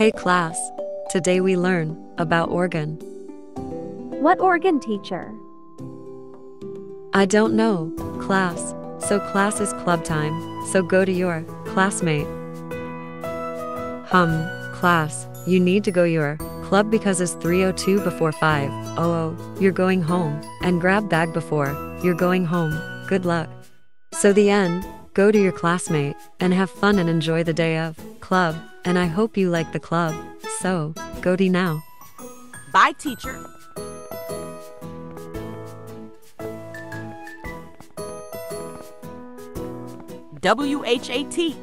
Hey class. Today we learn about organ. What organ teacher? I don't know, class. So class is club time, so go to your classmate. Hum, class, you need to go your club because it's 302 before 5. Oh, oh, you're going home, and grab bag before you're going home. Good luck. So the end, go to your classmate and have fun and enjoy the day of club, and I hope you like the club. So, go to now. Bye, teacher. W H A T.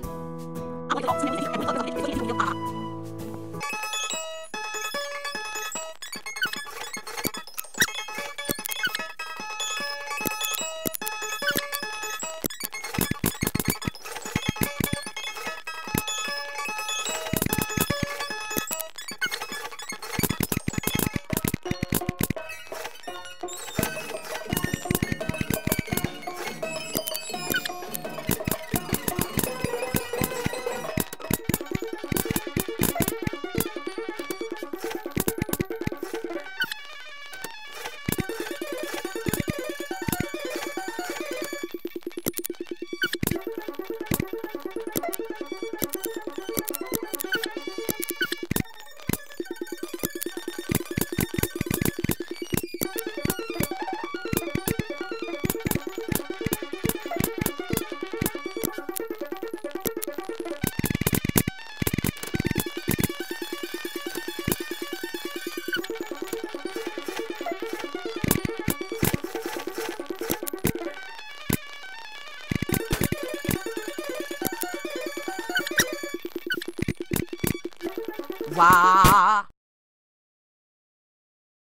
哇